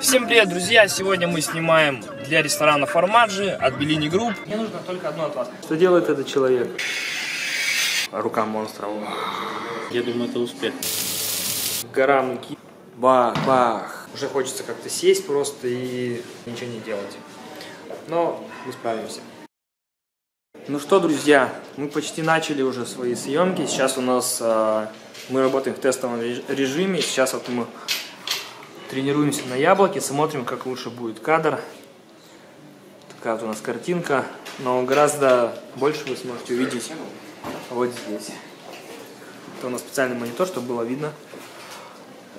Всем привет, друзья! Сегодня мы снимаем для ресторана Formaggi от Bellini Group. Мне нужно только одно от вас. Что делает этот человек? Рука монстра. Я думаю, это успех. Гора муки. Бах, бах. Уже хочется как-то сесть просто и ничего не делать. Но мы справимся. Ну что, друзья, мы почти начали уже свои съемки. Сейчас у нас э, мы работаем в тестовом реж- режиме. Сейчас вот мы тренируемся на яблоке, смотрим, как лучше будет кадр. Такая вот у нас картинка, но гораздо больше вы сможете увидеть вот здесь. Это у нас специальный монитор, чтобы было видно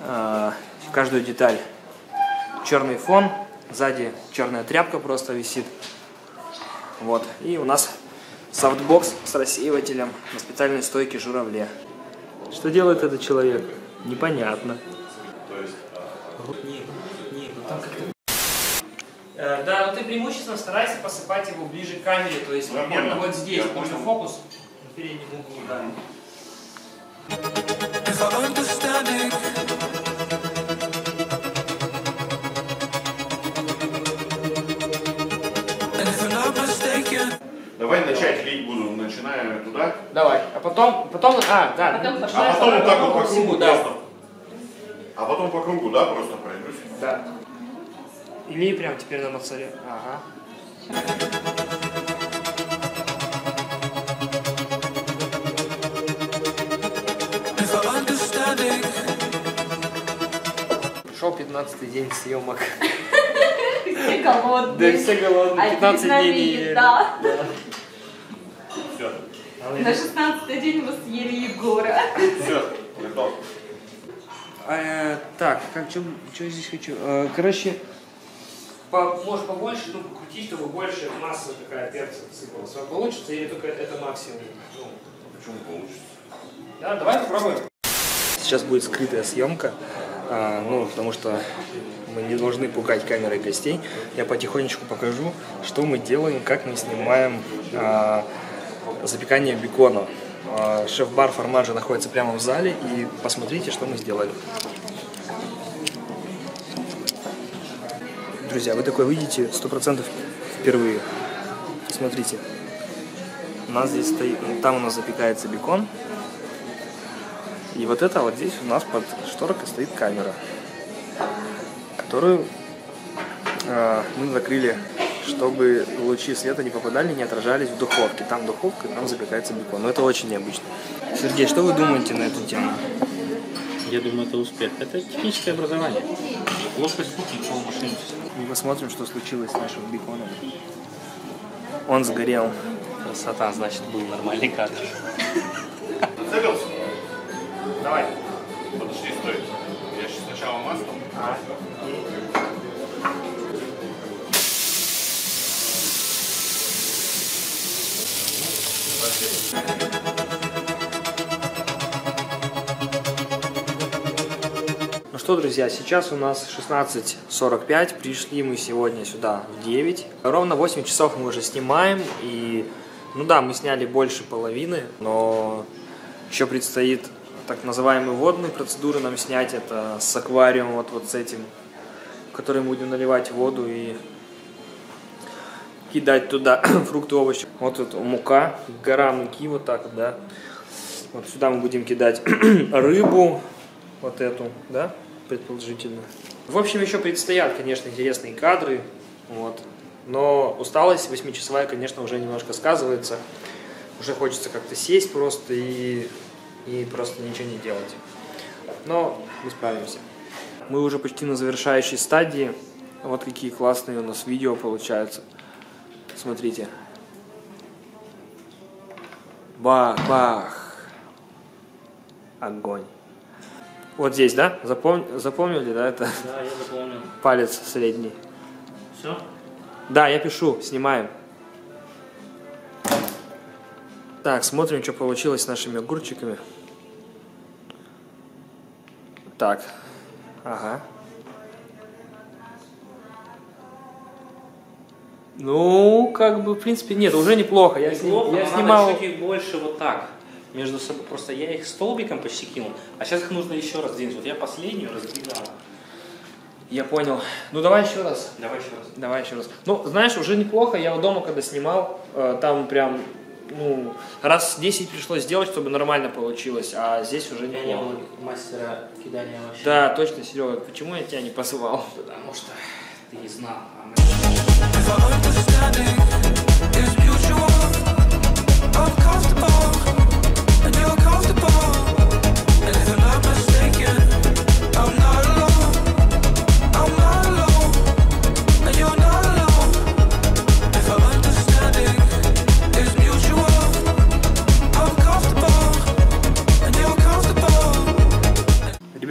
э, каждую деталь. Черный фон, сзади черная тряпка просто висит. Вот. И у нас софтбокс с рассеивателем на специальной стойке журавле. Что делает этот человек? Непонятно. Э, Да, но ты преимущественно старайся посыпать его ближе к камере, то есть примерно вот здесь, потому что фокус в переднем углу, да. Давай начать лить буду, начиная туда. Давай, а потом, потом, а, да, А потом вот так вот по всему, кругу да. А потом по кругу, да, просто пройдусь. Да. Или прям теперь на моцаре. Ага. Пришел 15 день съемок. Все голодные. Да, все голодные. 15 Один дней не ели. да. Все, На 16 день мы съели Егора. все, готов. Э, так, как, что я здесь хочу? Э, короче, по, может побольше, ну, покрутить, чтобы больше масса такая перца сыпалась. Вам получится или только это максимум? Ну, Почему получится? Да, давай попробуем. Сейчас будет скрытая съемка, а, ну, потому что мы не должны пугать камерой гостей. Я потихонечку покажу, что мы делаем, как мы снимаем а, запекание бекона. А, Шеф-бар Формаджа находится прямо в зале, и посмотрите, что мы сделали. Друзья, вы такое видите 100% впервые. Смотрите. У нас здесь стоит, там у нас запекается бекон, и вот это вот здесь у нас под шторкой стоит камера, которую э, мы закрыли, чтобы лучи света не попадали, не отражались в духовке. Там духовка, и там запекается бекон. Но это очень необычно. Сергей, что вы думаете на эту тему? Я думаю, это успех. Это техническое образование. Лопасть кухни, полмашины. Мы посмотрим, что случилось с нашим беконом. Он сгорел. Красота, значит, был нормальный кадр. Нацелился? Давай. Подожди, стой. Я сейчас сначала маслом. Ну что, друзья, сейчас у нас 16.45, пришли мы сегодня сюда в 9. Ровно 8 часов мы уже снимаем, и, ну да, мы сняли больше половины, но еще предстоит так называемые водные процедуры нам снять, это с аквариумом, вот, вот с этим, в который мы будем наливать воду и кидать туда фрукты, овощи. Вот тут мука, гора муки, вот так вот, да. Вот сюда мы будем кидать рыбу, вот эту, да, предположительно. В общем, еще предстоят, конечно, интересные кадры, вот. Но усталость восьмичасовая, конечно, уже немножко сказывается. Уже хочется как-то сесть просто и, и просто ничего не делать. Но мы справимся. Мы уже почти на завершающей стадии. Вот какие классные у нас видео получаются. Смотрите. Бах-бах. Огонь. Вот здесь, да? Запом... Запомнили, да? Это Да, я запомнил. палец средний. Все? Да, я пишу, снимаем. Так, смотрим, что получилось с нашими огурчиками. Так, ага. Ну, как бы, в принципе, нет, уже неплохо. Я, сни- Неплохо, я но снимал... надо чуть больше вот так. Между собой. Просто я их столбиком почти кинул, а сейчас их нужно еще раз двинуть. Вот я последнюю раздвигал. Я понял. Ну давай еще раз. Давай еще раз. Давай еще раз. Ну, знаешь, уже неплохо. Я вот дома, когда снимал, э, там прям, ну, раз 10 пришлось сделать, чтобы нормально получилось, а здесь уже Я не неплохо. был мастера кидания вообще. Да, точно, Серега. Почему я тебя не позвал? Потому что ты не знал. А мы...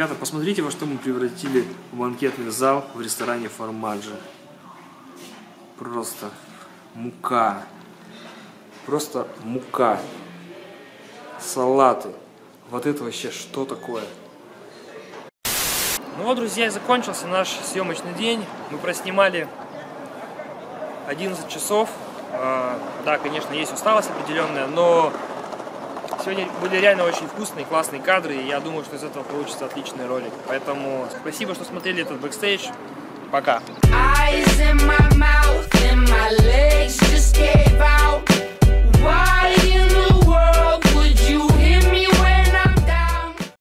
Ребята, посмотрите, во что мы превратили банкетный зал в ресторане Формаджи. Просто мука. Просто мука. Салаты. Вот это вообще что такое? Ну вот, друзья, и закончился наш съемочный день. Мы проснимали 11 часов. А, Да, конечно, есть усталость определенная, но Сегодня были реально очень вкусные, классные кадры, и я думаю, что из этого получится отличный ролик. Поэтому спасибо, что смотрели этот бэкстейдж. Пока. Why